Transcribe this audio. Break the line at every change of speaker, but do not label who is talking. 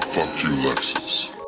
Fuck you, Lexus.